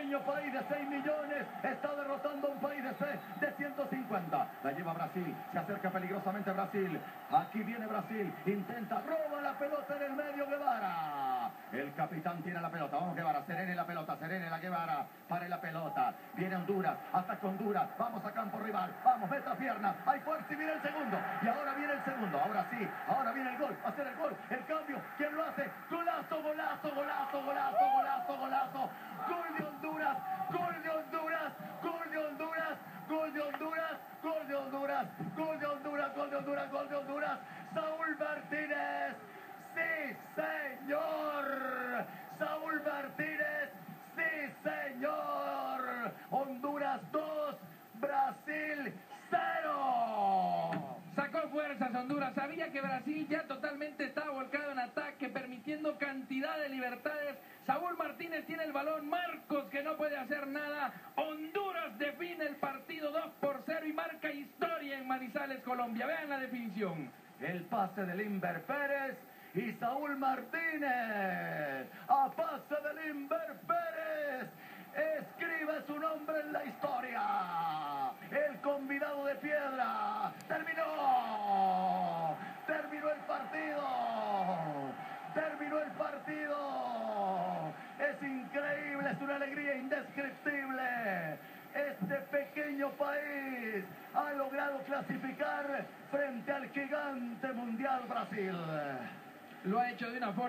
pequeño país de 6 millones está derrotando a un país de, de 150. La lleva Brasil, se acerca peligrosamente Brasil. Aquí viene Brasil, intenta, roba la pelota en el medio Guevara. El capitán tiene la pelota, vamos Guevara, serene la pelota, serene la Guevara, pare la pelota. Viene Honduras, ataca Honduras, vamos a campo rival, vamos, meta pierna, hay fuerza y viene el segundo. Y ahora viene el segundo, ahora sí, ahora viene el gol, va a ser el gol, el cambio, ¿quién lo hace? Golazo, golazo, golazo, golazo, golazo, golazo. Honduras, gol de Honduras, gol de Honduras, gol de Honduras, gol de Honduras, gol de Honduras, gol de Honduras, gol de Honduras. Saúl Martínez, sí señor. Saúl Martínez, sí señor. Honduras 2, Brasil 0. Sacó fuerzas Honduras, sabía que Brasil ya totalmente estaba volcado en ataque, permitiendo cantidad de libertades. Saúl Martínez tiene el balón, Marcos no puede hacer nada. Honduras define el partido 2 por 0 y marca historia en Manizales, Colombia. Vean la definición. El pase de Limber Pérez y Saúl Martínez. A pase de Limber Pérez. Escribe su nombre en la historia. El convidado de piedra. Terminó. Terminó el partido. Terminó el partido. Es increíble, es una alegría indescriptible. Este pequeño país ha logrado clasificar frente al gigante mundial Brasil. Lo ha hecho de una forma...